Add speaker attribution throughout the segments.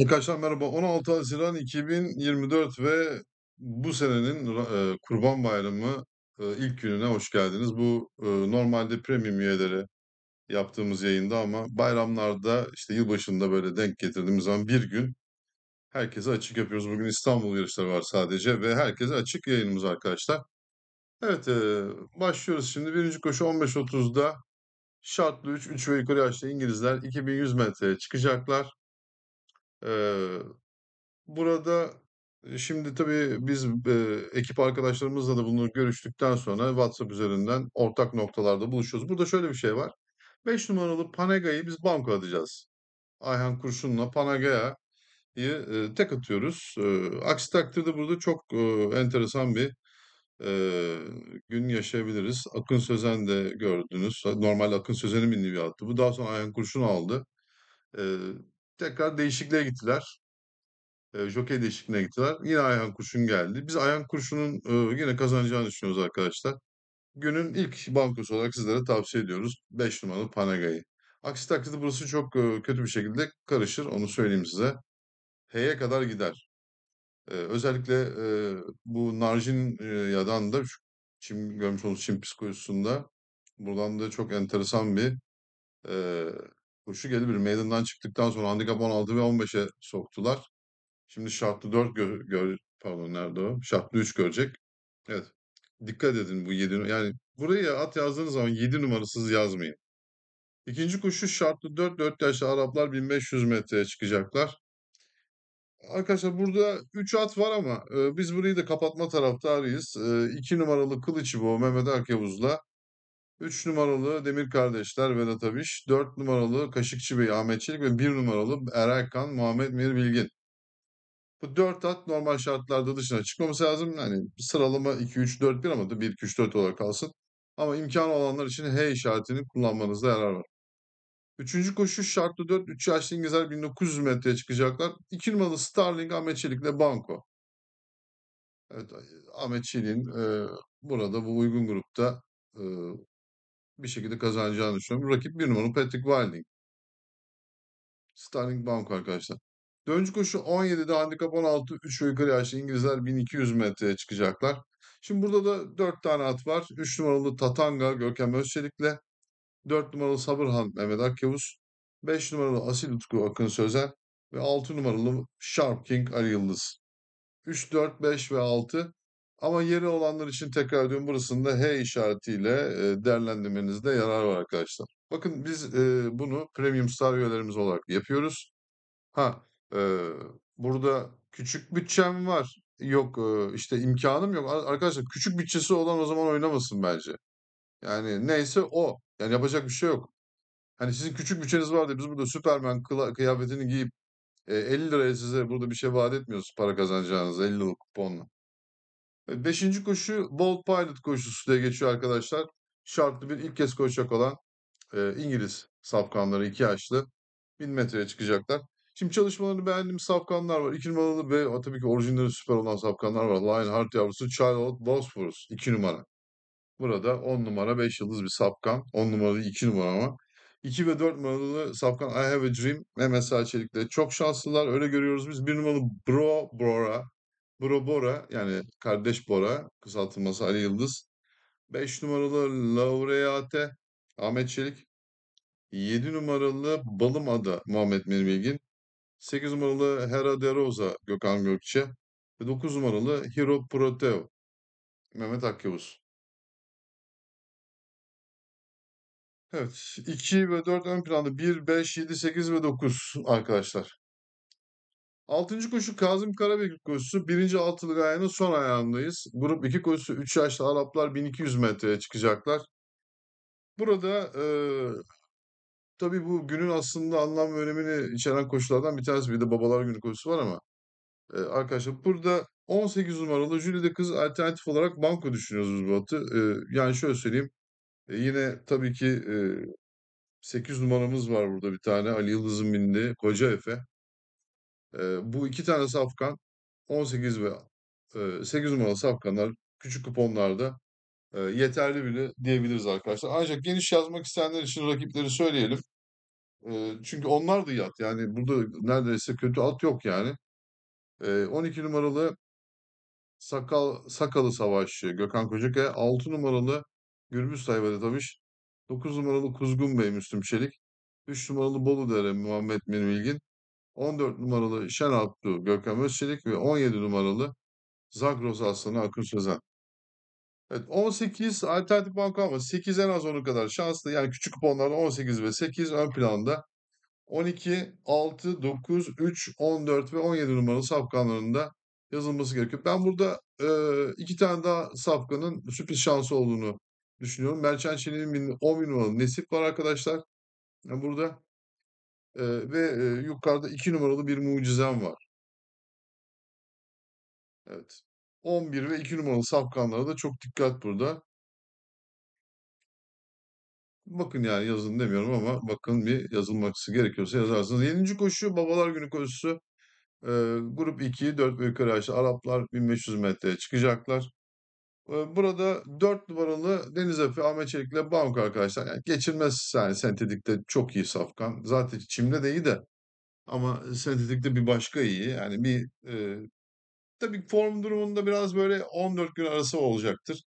Speaker 1: Arkadaşlar merhaba. 16 Haziran 2024 ve bu senenin e, Kurban Bayramı e, ilk gününe hoş geldiniz. Bu e, normalde premium üyeleri yaptığımız yayında ama bayramlarda işte yılbaşında böyle denk getirdiğimiz zaman bir gün herkese açık yapıyoruz. Bugün İstanbul yarışları var sadece ve herkese açık yayınımız arkadaşlar. Evet e, başlıyoruz şimdi. Birinci koşu 15.30'da şartlı 3, 3 ve yukarı yaşlı İngilizler 2100 metreye çıkacaklar. Burada, şimdi tabii biz, eee, ekip arkadaşlarımızla da bunu görüştükten sonra WhatsApp üzerinden ortak noktalarda buluşuyoruz. Burada şöyle bir şey var. 5 numaralı Panaga'yı biz banko atacağız. Ayhan Kurşun'la Panaga'yı, eee, tek atıyoruz. Eee, aksi takdirde burada çok, eee, enteresan bir, eee, gün yaşayabiliriz. Akın Sözen de gördünüz. Normalde Akın Sözen'in bindiği bir attı. Bu daha sonra Ayhan Kurşun aldı. Eee, tekrar değişikliğe gittiler. Eee, jokey değişikliğine gittiler. Yine Ayhan Kurşun geldi. Biz Ayhan Kurşun'un eee, yine kazanacağını düşünüyoruz arkadaşlar. Günün ilk bankosu olarak sizlere tavsiye ediyoruz. 5 numaralı Panaga'yı. Aksi takdirde burası çok eee, kötü bir şekilde karışır. Onu söyleyeyim size. H'ye kadar gider. Eee, özellikle eee, bu Narjinyadan da şu Çin, görmüş olduğunuz Çin psikolojisinde buradan da çok enteresan bir eee koşu gelebilir. Meydandan çıktıktan sonra handikap 16 ve 15'e soktular. Şimdi şartlı 4 gö gör pardon nerede o? Şartlı 3 görecek. Evet. Dikkat edin bu 7 yani buraya at yazdığınız zaman 7 numarasız yazmayın. İkinci koşu şartlı 4 4 yaşlı Araplar 1500 metreye çıkacaklar. Arkadaşlar burada 3 at var ama e, biz burayı da kapatma taraftarıyız. E, 2 numaralı Kılıçbo Mehmet Akyavuz'la 3 numaralı Demir Kardeşler Vedat Abiş, 4 numaralı Kaşıkçı Bey Ahmet Çelik ve 1 numaralı Ererkan Muhammed Mir Bilgin. Bu 4 at normal şartlarda dışına çıkmaması lazım. Yani sıralama 2-3-4-1 ama da 1-2-3-4 olarak kalsın. Ama imkanı olanlar için H işaretini kullanmanızda yarar var. Üçüncü koşu şartlı 4. 3 yaşlı İngilizler 1900 metreye çıkacaklar. 2 numaralı Starling Ahmet Çelik'le Banko. Evet, Ahmet Çelik'in e, burada bu uygun grupta bir şekilde kazanacağını düşünüyorum. Rakip 1 numaralı Patrick Wilding. Starling Banko arkadaşlar. Dördüncü koşu 17'de handikap 16. 3 ve yukarı yaşlı İngilizler 1200 metreye çıkacaklar. Şimdi burada da 4 tane at var. 3 numaralı Tatanga Görkem Özçelik'le. 4 numaralı Sabırhan Mehmet Akyavuz. 5 numaralı Asil Utku Akın Sözer. Ve 6 numaralı Sharp King Ali Yıldız. 3, 4, 5 ve 6. Ama yeri olanlar için tekrar ediyorum burasında H işaretiyle e, değerlendirmenizde yarar var arkadaşlar. Bakın biz e, bunu Premium Star üyelerimiz olarak yapıyoruz. Ha, eee, burada küçük bütçem var. Yok, işte imkanım yok. Ar arkadaşlar küçük bütçesi olan o zaman oynamasın bence. Yani neyse o. Yani yapacak bir şey yok. Hani sizin küçük bütçeniz var diye biz burada Superman kıyafetini giyip, eee, ₺50'ya size burada bir şey vaat etmiyoruz para kazanacağınız 50 liralık kuponla. 5. koşu Bolt Pilot koşusu diye geçiyor arkadaşlar. Şartlı bir ilk kez koşacak olan, eee, İngiliz safkanları 2 yaşlı 1000 metreye çıkacaklar. Şimdi çalışmalarını beğendiğim safkanlar var. 2 numaralı ve tabii ki orijinali süper olan safkanlar var. Lionheart yavrusu Charlotte Bosphorus 2 numara. Burada 10 numara 5 yıldız bir safkan. 10 numaralı 2 numara ama. 2 ve 4 numaralı safkan I Have a Dream Mehmet Sağ Çelik'le. Çok şanslılar. Öyle görüyoruz biz. 1 numaralı Bro Bora. Bro Bora yani kardeş Bora kısaltılması Ali Yıldız. 5 numaralı Laureate Ahmet Çelik. 7 numaralı Balım Ada Muhammed Meri Bilgin. 8 numaralı Hera de Rosa Gökhan Gökçe ve 9 numaralı Hero Proteo Mehmet Akyavuz. Evet 2 ve 4 ön planda 1, 5, 7, 8 ve 9 arkadaşlar. 6. koşu Kazım Karabekir koşusu. 1. altılı gayenin son ayağındayız. Grup 2 koşusu 3 yaşlı Araplar 1200 metreye çıkacaklar. Burada eee tabii bu günün aslında anlam ve önemini içeren koşulardan bir tanesi. Bir de Babalar Günü koşusu var ama Eee, arkadaşlar burada 18 numaralı Jülide Kız alternatif olarak banko düşünüyoruz biz bu atı. Eee, yani şöyle söyleyeyim. E, yine tabii ki eee 8 numaramız var burada bir tane. Ali Yıldız'ın bindiği Koca Efe. Eee, bu iki tane safkan 18 ve eee 8 numaralı safkanlar küçük kuponlarda eee, yeterli bile diyebiliriz arkadaşlar. Ancak geniş yazmak isteyenler için rakipleri söyleyelim. Eee, çünkü onlar da yat. Yani burada neredeyse kötü at yok yani. Eee, 12 numaralı Sakal Sakalı Savaşçı Gökhan Kocakaya, 6 numaralı Gürbüz Tayfa'da Tabiş, 9 numaralı Kuzgun Bey Müslüm Çelik, 3 numaralı Boludere Muhammed Benim İlgin, 14 numaralı Şen Alptu Görkem Özçelik ve 17 numaralı Zagros Aslanı Akın Sözen. Evet 18 alternatif banko ama 8 en az onun kadar şanslı. Yani küçük kuponlarda 18 ve 8 ön planda. 12, 6, 9, 3, 14 ve 17 numaralı safkanlarında yazılması gerekiyor. Ben burada e, iki tane daha safkanın sürpriz şansı olduğunu düşünüyorum. Merchant Çelik'in 10 bin numaralı Nesip var arkadaşlar. Yani burada e, ve e, yukarıda 2 numaralı bir mucizem var. Evet. 11 ve 2 numaralı safkanlara da çok dikkat burada. Bakın yani yazın demiyorum ama bakın bir yazılması gerekiyorsa yazarsınız. 7. koşu Babalar Günü koşusu. Ee, grup 2, 4 ve yukarı Araplar 1500 metreye çıkacaklar. Ee, burada 4 numaralı Deniz Efe Ahmet Çelik'le Banko arkadaşlar. Yani geçilmez yani sentetikte çok iyi safkan. Zaten çimde de iyi de ama sentetikte bir başka iyi. Yani bir e, tabii form durumunda biraz böyle 14 gün arası olacaktır.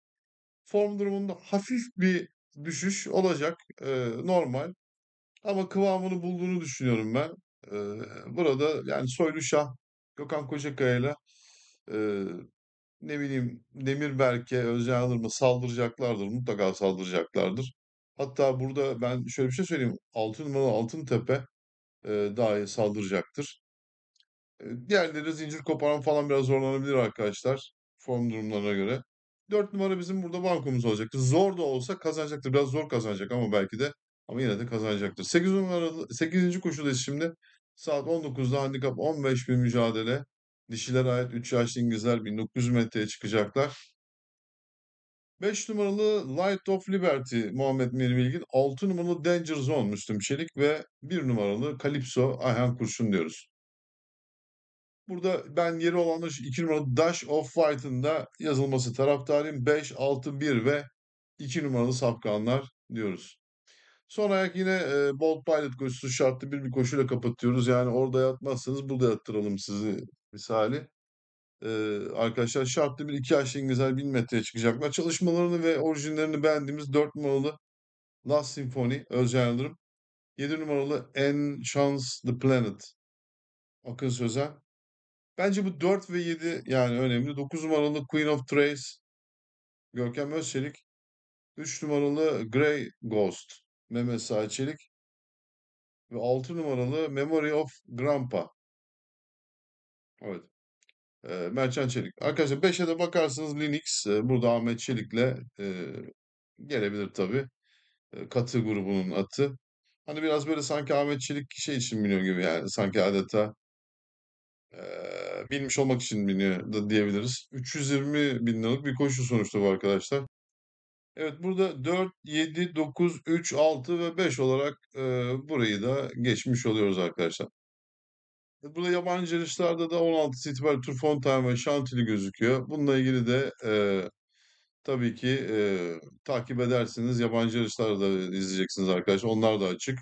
Speaker 1: Form durumunda hafif bir düşüş olacak. e, normal. Ama kıvamını bulduğunu düşünüyorum ben. Eee, burada yani Soyluşah, Gökhan Kocakaya'yla eee, ne bileyim Demirberk'e, Özcan Yıldırım'a saldıracaklardır. Mutlaka saldıracaklardır. Hatta burada ben şöyle bir şey söyleyeyim. 6 numaralı Altıntepe eee dahi saldıracaktır. Eee, diğerleri zincir koparan falan biraz zorlanabilir arkadaşlar. Form durumlarına göre. 4 numara bizim burada bankomuz olacaktır. Zor da olsa kazanacaktır. Biraz zor kazanacak ama belki de ama yine de kazanacaktır. 8 numaralı 8. koşudayız şimdi. Saat 19'da handikap 15 bir mücadele. Dişilere ait 3 yaşlı İngilizler 1900 metreye çıkacaklar. 5 numaralı Light of Liberty Muhammed Meri Bilgin, 6 numaralı Danger Zone Müslüm Çelik ve 1 numaralı Calypso Ayhan Kurşun diyoruz. Burada ben yeri olan 2 numaralı Dash of Fight'ın da yazılması taraftarıyım. 5, 6, 1 ve 2 numaralı safkanlar diyoruz. Son ayak yine e, Bolt Pilot koşusu şartlı bir bir koşuyla kapatıyoruz. Yani orada yatmazsanız burada yattıralım sizi misali. E, arkadaşlar şartlı bir iki yaşlı İngilizler 1000 metreye çıkacaklar. Çalışmalarını ve orijinlerini beğendiğimiz 4 numaralı Last Symphony Özcan Yıldırım. 7 numaralı Enchance the Planet Akın Sözen. Bence bu 4 ve 7 yani önemli. 9 numaralı Queen of Trace Görkem Özçelik. 3 numaralı Grey Ghost Mehmet Sağ Çelik. Ve 6 numaralı Memory of Grandpa. Evet. Eee Mertcan Çelik. Arkadaşlar 5'e de bakarsınız Linux. Eee, burada Ahmet Çelik'le eee, gelebilir tabii. Eee, katı grubunun atı. Hani biraz böyle sanki Ahmet Çelik şey için biniyor gibi yani. Sanki adeta eee, binmiş olmak için biniyor da diyebiliriz. 320 bin liralık bir koşu sonuçta bu arkadaşlar. Evet burada 4, 7, 9, 3, 6 ve 5 olarak eee, burayı da geçmiş oluyoruz arkadaşlar. Burada yabancı yarışlarda da 16 itibariyle Tour Fontana ve Chantilly gözüküyor. Bununla ilgili de eee, tabii ki eee, takip edersiniz. Yabancı yarışları da izleyeceksiniz arkadaşlar. Onlar da açık.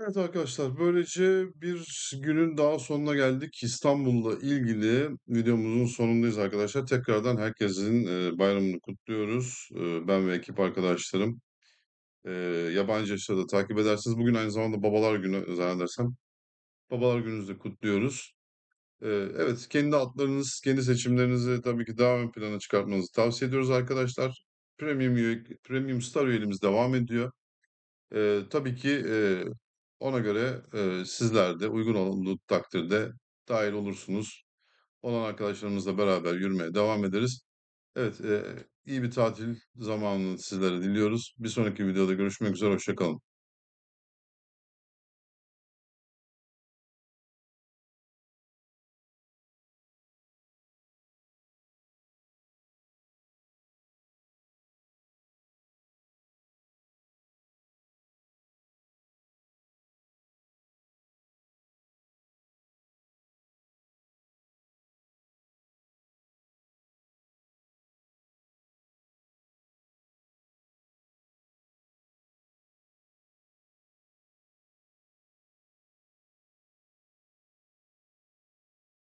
Speaker 1: Evet arkadaşlar, böylece bir günün daha sonuna geldik. İstanbul'la ilgili videomuzun sonundayız arkadaşlar. Tekrardan herkesin e, bayramını kutluyoruz. E, ben ve ekip arkadaşlarım. E, yabancı yarışları da takip edersiniz. Bugün aynı zamanda Babalar Günü zannedersem. Babalar Günü'nüzü kutluyoruz. E, evet, kendi atlarınız, kendi seçimlerinizi tabii ki daha ön plana çıkartmanızı tavsiye ediyoruz arkadaşlar. Premium, Premium Star üyeliğimiz devam ediyor. Eee, tabii ki, eee, ona göre, eee, sizler de uygun olduğu takdirde dahil olursunuz. Olan arkadaşlarımızla beraber yürümeye devam ederiz. Evet, eee, iyi bir tatil zamanı sizlere diliyoruz. Bir sonraki videoda görüşmek üzere, hoşça kalın.